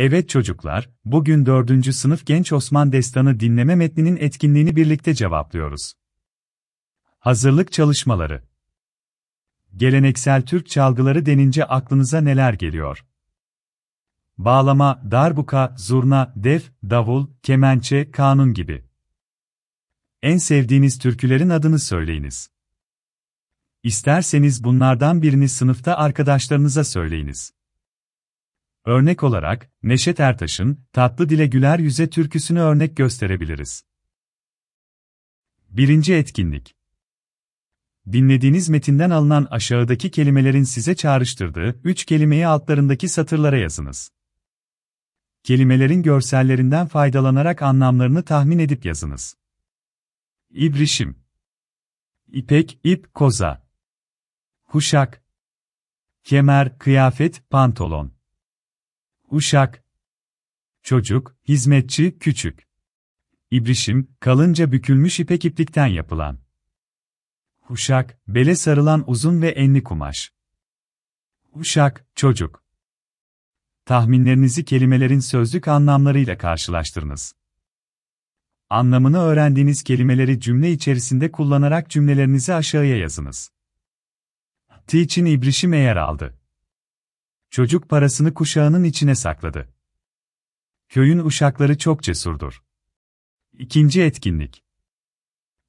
Evet çocuklar, bugün 4. sınıf Genç Osman Destanı dinleme metninin etkinliğini birlikte cevaplıyoruz. Hazırlık çalışmaları Geleneksel Türk çalgıları denince aklınıza neler geliyor? Bağlama, darbuka, zurna, def, davul, kemençe, kanun gibi. En sevdiğiniz türkülerin adını söyleyiniz. İsterseniz bunlardan birini sınıfta arkadaşlarınıza söyleyiniz. Örnek olarak, Neşet Ertaş'ın Tatlı Dile Güler Yüze türküsünü örnek gösterebiliriz. Birinci etkinlik Dinlediğiniz metinden alınan aşağıdaki kelimelerin size çağrıştırdığı üç kelimeyi altlarındaki satırlara yazınız. Kelimelerin görsellerinden faydalanarak anlamlarını tahmin edip yazınız. İbrişim İpek, ip, koza Kuşak Kemer, kıyafet, pantolon Uşak Çocuk, hizmetçi, küçük. İbrişim, kalınca bükülmüş ipek iplikten yapılan. Uşak, bele sarılan uzun ve enli kumaş. Uşak, çocuk. Tahminlerinizi kelimelerin sözlük anlamlarıyla karşılaştırınız. Anlamını öğrendiğiniz kelimeleri cümle içerisinde kullanarak cümlelerinizi aşağıya yazınız. T için ibrişim eğer aldı. Çocuk parasını kuşağının içine sakladı. Köyün uşakları çok cesurdur. İkinci etkinlik.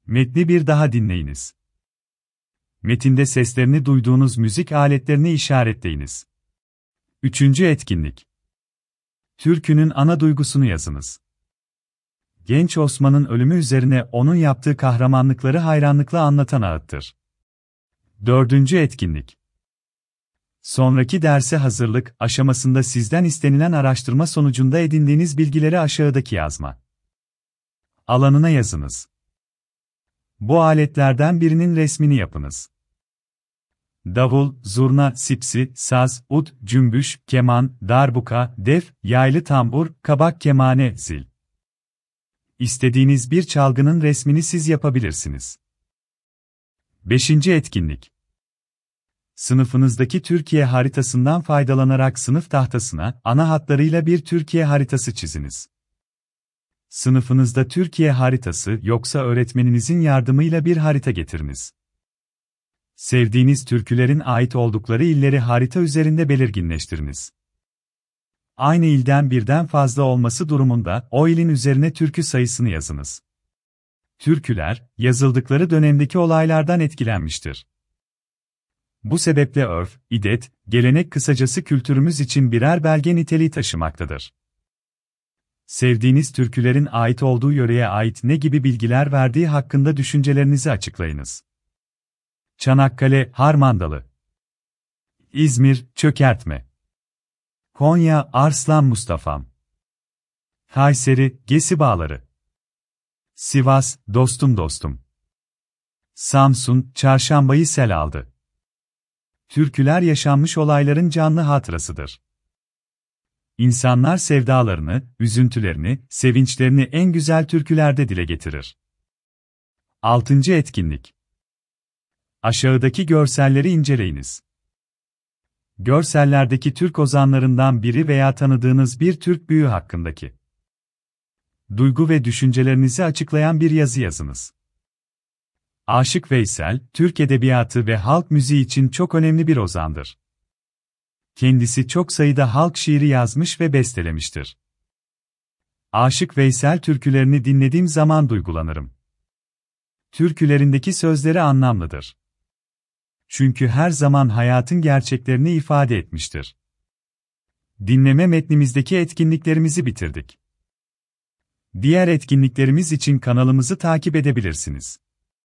Metni bir daha dinleyiniz. Metinde seslerini duyduğunuz müzik aletlerini işaretleyiniz. Üçüncü etkinlik. Türkünün ana duygusunu yazınız. Genç Osman'ın ölümü üzerine onun yaptığı kahramanlıkları hayranlıkla anlatan ağıttır. Dördüncü etkinlik. Sonraki derse hazırlık aşamasında sizden istenilen araştırma sonucunda edindiğiniz bilgileri aşağıdaki yazma alanına yazınız. Bu aletlerden birinin resmini yapınız. Davul, zurna, sipsi, saz, ud, cümbüş, keman, darbuka, def, yaylı tambur, kabak kemane, zil. İstediğiniz bir çalgının resmini siz yapabilirsiniz. 5. etkinlik Sınıfınızdaki Türkiye haritasından faydalanarak sınıf tahtasına ana hatlarıyla bir Türkiye haritası çiziniz. Sınıfınızda Türkiye haritası yoksa öğretmeninizin yardımıyla bir harita getiriniz. Sevdiğiniz türkülerin ait oldukları illeri harita üzerinde belirginleştiriniz. Aynı ilden birden fazla olması durumunda o ilin üzerine türkü sayısını yazınız. Türküler, yazıldıkları dönemdeki olaylardan etkilenmiştir. Bu sebeple örf, idet, gelenek kısacası kültürümüz için birer belge niteliği taşımaktadır. Sevdiğiniz türkülerin ait olduğu yöreye ait ne gibi bilgiler verdiği hakkında düşüncelerinizi açıklayınız. Çanakkale, Harmandalı İzmir, Çökertme Konya, Arslan Mustafa'm Kayseri, Gesi Bağları Sivas, Dostum Dostum Samsun, Çarşambayı sel aldı. Türküler yaşanmış olayların canlı hatırasıdır. İnsanlar sevdalarını, üzüntülerini, sevinçlerini en güzel türkülerde dile getirir. 6. etkinlik. Aşağıdaki görselleri inceleyiniz. Görsellerdeki Türk ozanlarından biri veya tanıdığınız bir Türk büyüğü hakkındaki duygu ve düşüncelerinizi açıklayan bir yazı yazınız. Aşık Veysel, Türk edebiyatı ve halk müziği için çok önemli bir ozandır. Kendisi çok sayıda halk şiiri yazmış ve bestelemiştir. Aşık Veysel türkülerini dinlediğim zaman duygulanırım. Türkülerindeki sözleri anlamlıdır. Çünkü her zaman hayatın gerçeklerini ifade etmiştir. Dinleme metnimizdeki etkinliklerimizi bitirdik. Diğer etkinliklerimiz için kanalımızı takip edebilirsiniz.